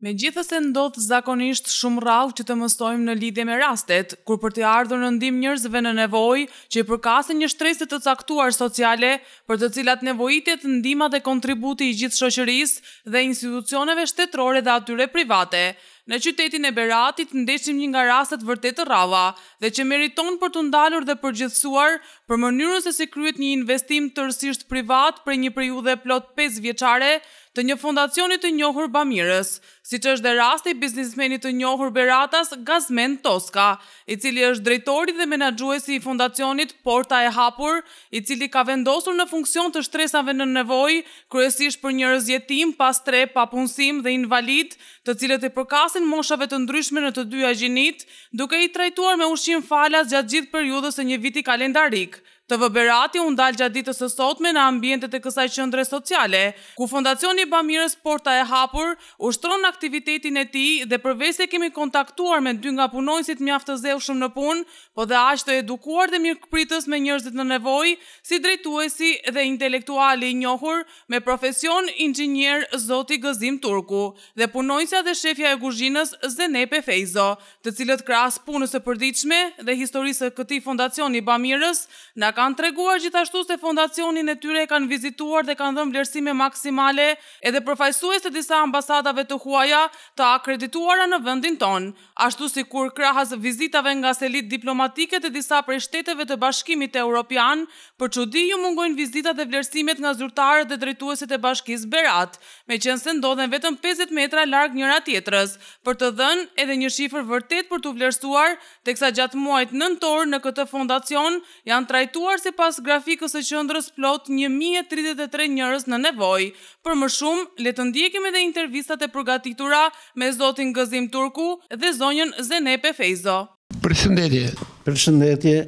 Megjithëse ndodh zakonisht shumë rrallë që të mësojmë në lidhje me rastet, kur për t'i ardhur në ndihmë njerëzve në nevojë, që i përkasin një shtrese të caktuar sociale, për të cilat nevojitet ndihma dhe kontributi i gjithë shoqërisë dhe institucioneve shtetërore dhe atyre private, Në qytetin e Beratit ndeshim një nga rastet vërtet të rralla dhe që meriton për t'u ndalur dhe përgjithësuar për mënyrën se si kryhet një investim tërësisht privat prej një periudhe plot pesë vjeçare të një fondacioni të njohur bamirës, siç është dhe rasti i biznismenit të njohur beratas Gazmend Toska, i cili është drejtori dhe menaxhuesi i fondacionit Porta e Hapur, i cili ka vendosur në funksion të shtresave në nevojë, kryesisht për njerëz jetimë, pastrehë, pa punësim dhe invalidë, të cilët i përkasin moshave të ndryshme në të dyja gjinitë, duke i trajtuar me ushqim falas gjatë gjithë periudhës së një viti kalendarik. TV Berati u ndal gjatë ditës së sotme në ambientet e kësaj qendre sociale, ku Fondacioni Bamirës Porta e Hapur ushtron aktivitetin e tij dhe përveçse kemi kontaktuar me dy nga punonjësit mjaft të zellshëm në punë, po dhe aq të edukuar dhe mikpritës me njerëzit në nevojë, si drejtuesi dhe intelektuali i njohur, me profesion inxhinier zoti Gëzim Turku dhe punonjësja dhe shefja e kuzhinës Zenepe Fejzo, të cilët krahas punës së përditshme dhe historisë së këtij fondacioni bamirës, na kanë treguar gjithashtu se fondacionin e tyre kanë vizituar dhe kanë dhënë vlerësime maksimale edhe përfaqësues të disa ambasadave të huaja të akredituara në vendin tonë. ashtu sikur krahas vizitave nga selitë diplomatike të disa prej shteteve të Bashkimit Europian, për çudi ju mungojnë vizitat dhe vlerësimet nga zyrtarët dhe drejtuesit e bashkisë Berat, meqenëse ndodhen vetëm pesëdhjetë metra larg njëra-tjetrës, për të dhënë edhe një shifër vërtet për t'u vlerësuar, teksa gjatë muajit nëntor në këtë fondacion, Janë trajtuar sipas grafikës së qendrës plot një mijë e tridhjetë e tre njerëz në nevojë. Për më shumë, le të ndjekim edhe intervistat e përgatitura me zotin Gëzim Turku dhe zonjën Zenepe Fejzo. Përshëndetje. Përshëndetje.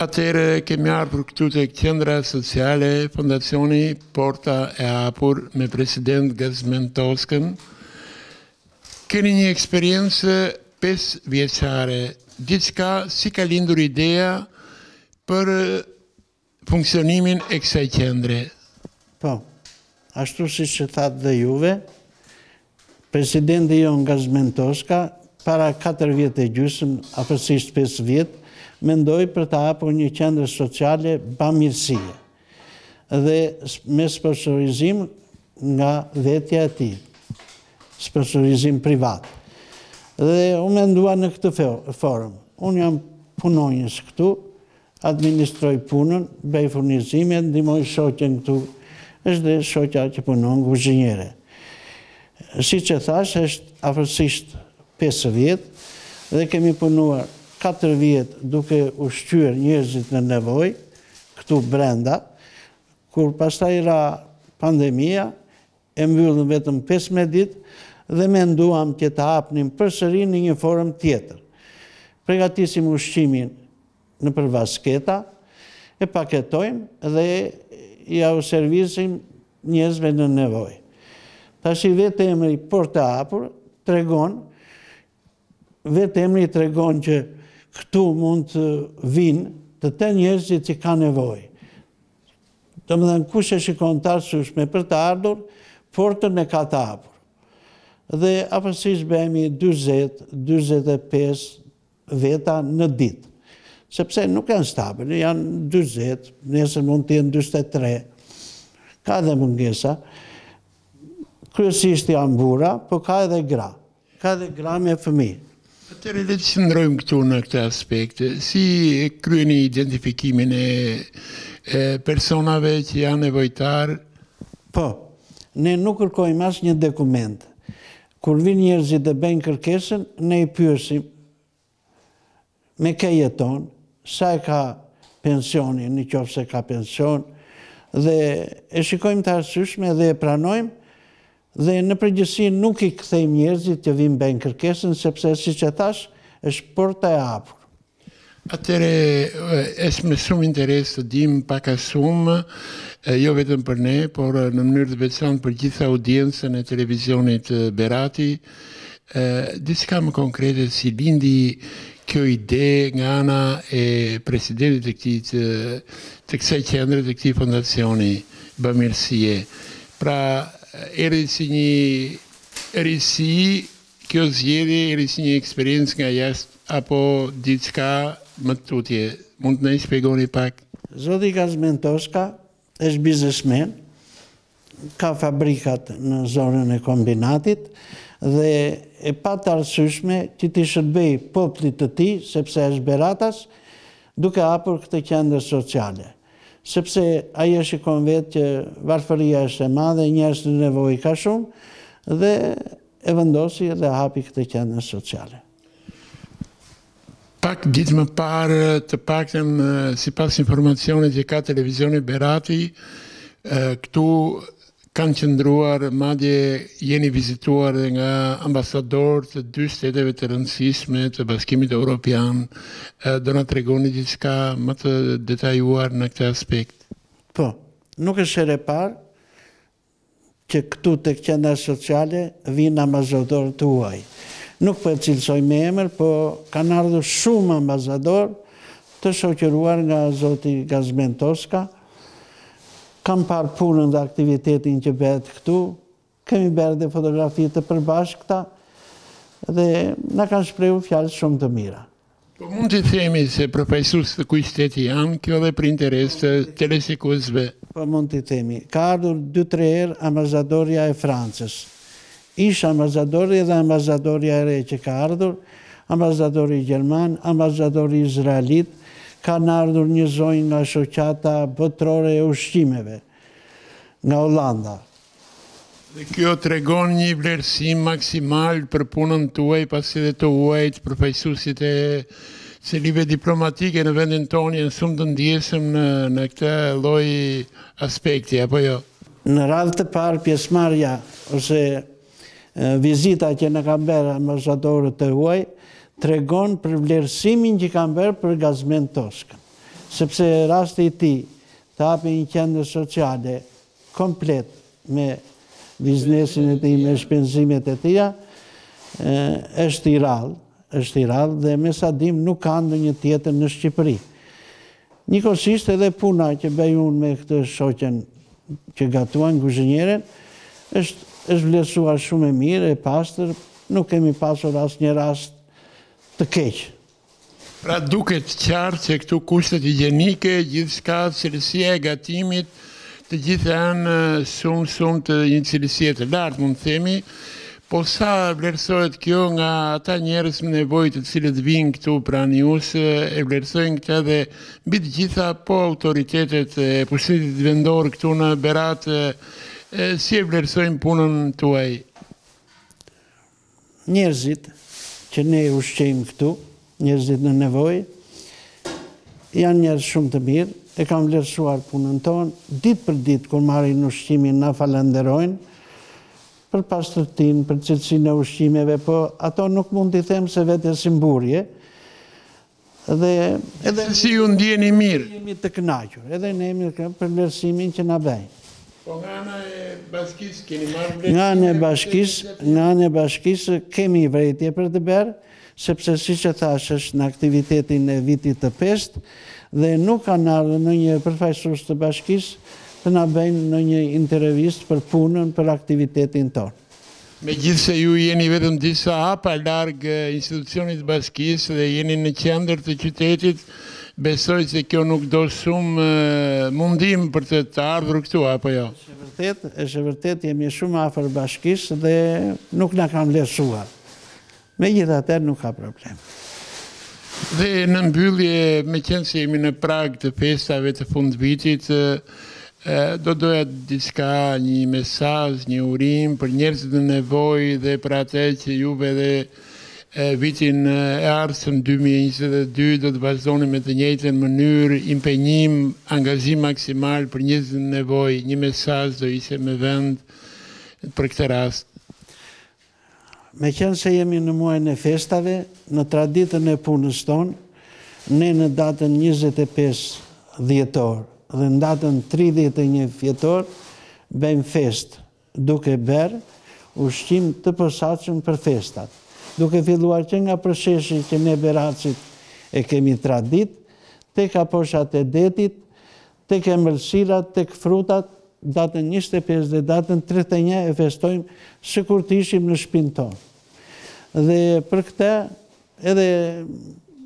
Atëherë kemi ardhur këtu tek Qendra Sociale Fondacioni Porta e Hapur me president Gazmend Toskën. Keni një eksperiencë pesë vjeçare, diçka si ka lindur ideja për funksionimin e kësaj qendre? Po, ashtu siç e thatë dhe juve, presidenti jonë Gazmend Toska para katër vjet e gjysmë, afërsisht pesë vjet, mendoi për të hapur një qendër sociale bamirësie. dhe me sponsorizim nga vetja e tij, sponsorizim privat. Dhe u mendua në këtë formë. Unë jam punonjës këtu, administroj punën, bëj furnizime, ndihmoj shoqen këtu, është dhe shoqa që punon kuzhiniere. Siç e thashë, është afërsisht 5 vjet, dhe kemi punuar 4 vjet duke ushqyer njerëzit në nevojë, këtu brenda, kur pastaj ra pandemia, e mbyllën vetëm pesëmbëdhjetë ditë dhe menduam që ta hapnim përsëri në një formë tjetër. Përgatisim ushqimin nëpër vasketa, e paketojmë dhe ua servisim njerëzve në nevojë. Tashi vetë emri Porta e Hapur tregon Vetë emri tregon që këtu mund të vijnë tërë njerëzit që ka nevojë. Domethënë kush e shikon të arsyshme për të ardhur, portën e ka të hapur. Dhe afërsisht bëhemi 40-45 veta në ditë. Sepse nuk janë stabël, janë 40, nesër mund të jenë 43. Ka dhe mungesa. Kryesisht janë burra, po ka edhe gra. Ka dhe gra me fëmijë. Atëherë le të qëndrojmë këtu në këtë aspekt. Si kryeni identifikimin e personave që janë nevojtarë? Po. Ne nuk kërkojmë asnjë dokument. Kur vijnë njerëzit dhe bëjnë kërkesën, ne i pyesim me kë jeton, sa e ka pensionin, në qoftë se ka pension, dhe e shikojmë të arsyeshme dhe e pranojmë, dhe në përgjithësi nuk i kthejmë njerëzit që vijnë bëjnë kërkesën, sepse siç e thashë, është porta e hapur. Atëherë, është me shumë interes të dimë pak a shumë, jo vetëm për ne, por në mënyrë të veçantë për gjithë audiencën e televizionit Berati, Diçka më konkrete si lindi kjo ide nga ana e presidentit të këtij të, të kësaj qendre të këtij fondacioni bamirësie. Pra erdhi si një risi kjo zgjedhje erdhi si një eksperiencë nga jashtë apo diçka më tutje? Mund të na shpjegoni pak? Zoti Gazmend Toska, Është biznesmen, ka fabrikat në zonën e kombinatit dhe e pa të arsyshme që t'i shërbejë popullit të tij, sepse është beratas, duke hapur këtë qendër sociale. Sepse ai e shikon vetë që varfëria është e madhe, njerëz në nevojë ka shumë dhe e vendosi dhe hapi këtë qendër sociale. Pak ditë më parë, të paktën sipas informacionit që ka televizioni Berati, këtu kanë qëndruar, madje jeni vizituar dhe nga ambasadorë të dy shteteve të rëndësishme të Bashkimit Evropian. Do na tregoni diçka më të detajuar në këtë aspekt? Po, nuk është herë e parë, Që këtu tek qendra sociale vijnë ambasadorë të huaj. Nuk po e cilësoj me emër, po kanë ardhur shumë ambasadorë të shoqëruar nga zoti Gazmend Toska. Kanë parë punën dhe aktivitetin që bëhet këtu. Kemi bërë dhe fotografi të përbashkëta dhe na kanë shprehur fjalë shumë të mira. Po mund të themi se përfaqësues të kujt shteti janë, kjo dhe për interes të teleshikuesve. Po mund t'i themi. Ka ardhur dy tre herë ambasadorja e Francës. Ish ambasadori dhe ambasadorja e re që ka ardhur, ambasadori gjerman, ambasadori izraelit, kanë ardhur një zonjë nga Shoqata Botërore e Ushqimeve nga Holanda. Dhe kjo tregon një vlerësim maksimal për punën tuaj, pasi dhe të huajt, përfaqësuesit e selive diplomatike në vendin tonë janë shumë të ndjeshëm në këtë lloj aspekti, apo jo? Në radhë të parë pjesëmarrja ose vizita që na kanë bërë ambasadorët e huaj tregon për vlerësimin që kanë bërë për Gazmend Toskën. Sepse rasti i tij të hapë një qendër sociale komplet me biznesin e tij, me shpenzimet e tija, është i rrallë, është i rrallë dhe me sa dim nuk ka ndonjë tjetër në Shqipëri. Njëkohësisht edhe puna që bëj unë me këtë shoqen që gatuan kuzhinjeren, është vlerësuar shumë e mirë, e pastër, nuk kemi pasur asnjë rast të keq. Pra duket qartë që këtu kushtet higjienike, gjithçka, cilësia e gatimit, të gjitha janë shumë shumë të një cilësie të lartë mund të themi, po sa vlerësohet kjo nga ata njerëz me nevojë të cilët vijnë këtu pranë jush, e vlerësojnë këtë edhe mbi të gjitha po autoritetet e pushtetit vendor këtu në Berat si e vlerësojnë punën tuaj? Njerëzit që ne i ushqejmë këtu, njerëzit në nevojë, janë njerëz shumë të mirë, e kanë vlerësuar punën tonë, ditë për ditë kur marrin ushqimin na falënderojnë për pastërtinë, për cilësinë e ushqimeve, po ato nuk mund t'i them se vete si mburrje, Dhe edhe si, ju ndiheni mirë? Jemi të kënaqur, edhe ne jemi për vlerësimin që na bëjnë. Po nga ana e bashkisë keni marrë vlerësime? Nga ana e bashkisë, nga ana e bashkisë kemi vërejtje për të bërë, sepse siç e thashë është në aktivitetin e vitit të pestë dhe nuk kanë ardhur ndonjë përfaqësues të bashkisë të na bëjnë ndonjë intervistë për punën, për aktivitetin tonë. Megjithëse ju jeni vetëm disa hapa larg institucionit të bashkisë dhe jeni në qendër të qytetit, besoj se kjo nuk do shumë mundim për të ardhur këtu, apo jo? Është e vërtetë, është e vërtetë, jemi shumë afër bashkisë dhe nuk na kanë vlerësuar. Megjithatë, nuk ka problem. Dhe në mbyllje, meqenëse jemi në prag të festave të fundvitit, do doja diçka, një mesazh, një urim për njerëzit në nevojë dhe për atë që juve dhe vitin e ardhshëm dy mijë e njëzet e dy do të vazhdoni me të njëjtën mënyrë impenjim, angazhim maksimal për njerëzit në nevojë, një mesazh do ishte me vend për këtë rast. Meqenëse jemi në muajin e festave, në traditën e punës tonë, ne në datën njëzet e pesë dhjetor dhe në datën tridhjetë e një dhjetor bëjmë festë, duke bërë ushqim të posaçëm për festat. Duke filluar që nga përsheshi që ne beratasit e kemi traditë, te kaposhat e detit, Tek ëmbëlsirat, tek frutat, datën njëzet e pesë dhe datën tridhjetë e një e festojmë sikur të ishim në shpinë tonë. Dhe për këtë edhe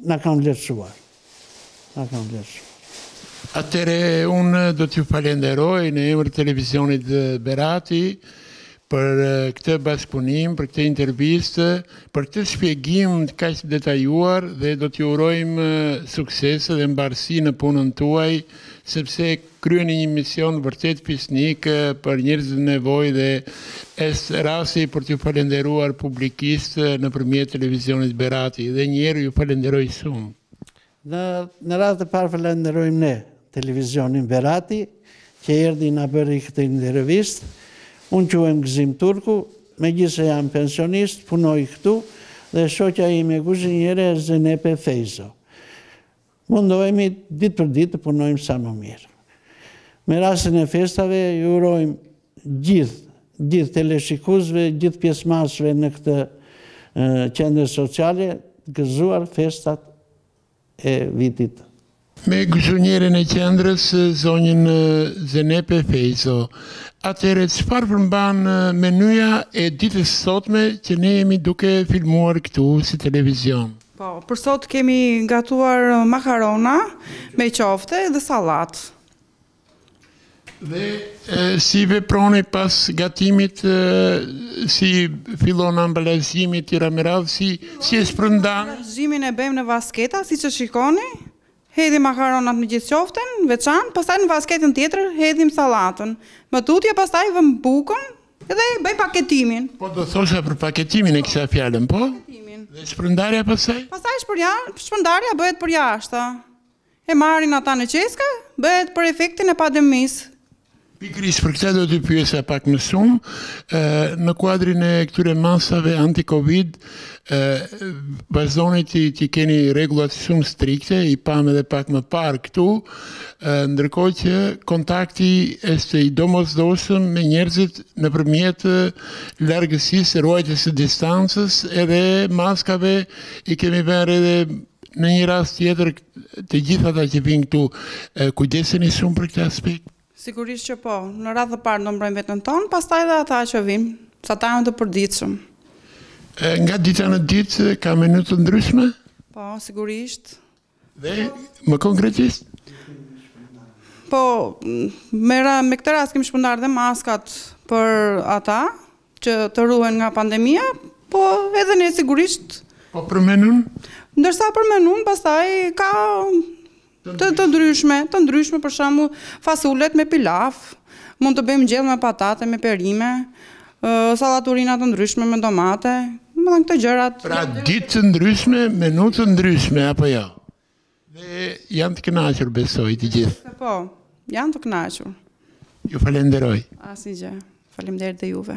na kanë vlerësuar. Na kanë vlerësuar. Atëherë unë do t'ju falenderoj në emër të televizionit Berati për këtë bashkëpunim, për këtë intervistë, për këtë shpjegim kaq të detajuar dhe do t'ju urojmë suksese dhe mbarësi në punën tuaj, sepse kryeni një mision vërtet fisnik për njerëzit në nevojë dhe është rasti për t'ju falënderuar publikisht nëpërmjet Televizionit Berati. Dhe një herë ju falënderoj shumë. Në në radhë të parë falënderojmë ne televizionin Berati që erdhi na bëri këtë intervistë. Unë quhem Gëzim Turku, megjithëse jam pensionist, punoj këtu dhe shoqja ime kuzhiniere është Zenepe Fejzo. Mundohemi ditë për ditë të punojmë sa më mirë. Me rastin e festave ju urojmë gjithë gjithë teleshikuesve, gjithë pjesëmarrësve në këtë qendër sociale, gëzuar festat e vitit. Me kuzhinieren e qendrës, zonjën Zenepe Fejzo. Atëherë, çfarë përmban menyja e ditës së sotme që ne jemi duke filmuar këtu si televizion? Po, për sot kemi gatuar makarona me qofte dhe sallatë. Dhe si veproni pas gatimit, si fillon ambalazhimi të tjera me radhë, si, si e shpërndan? Ambalazhimin e bëjmë në vasketa, siç e shikoni, hedhim makaronat me gjithë qoften, veçan, pastaj në vasketën tjetër hedhim sallatën. Më tutje pastaj vëm bukën dhe bëjmë paketimin. Po do thosha për paketimin e kisha fjalën, po? Paketimin. Dhe shpërndarja pastaj? Pastaj shpërndarja bëhet për jashtë. E marrin ata në qeska, bëhet për efektin e pandemisë. Pikërisht për këtë do të pyesja pak më shumë, në kuadrin e këtyre masave anti-Covid, vazhdoni t'i t'i keni rregullat shumë strikte, i pamë edhe pak më parë këtu, ndërkohë që kontakti është i domosdoshëm me njerëzit nëpërmjet largësisë, ruajtjes së distancës edhe maskave i kemi vënë re dhe në një rast tjetër të gjithë ata që vijnë këtu kujdeseni shumë për këtë aspekt? Sigurisht që po. Në radhë të parë do mbrojmë veten tonë, pastaj edhe ata që vijnë, se ata janë të përditshëm. Nga dita në ditë ka menu të ndryshme? Po, sigurisht. Dhe më konkretisht? Po, me, me këtë rast kemi shpërndarë dhe maskat për ata, Që të ruhen nga pandemia, po edhe ne sigurisht. Po për menunë? Ndërsa për menunë, pastaj ka të, të ndryshme, të ndryshme për shembull fasulet me pilaf, mund të bëjmë gjellë me patate, me perime, sallaturina të ndryshme me domate, domethënë këto gjërat. Pra ditë të ndryshme, menu të ndryshme, apo jo? Dhe janë të kënaqur besoj të gjithë. Po, janë të kënaqur. Ju falenderoj. Asgjë. Faleminderit dhe juve.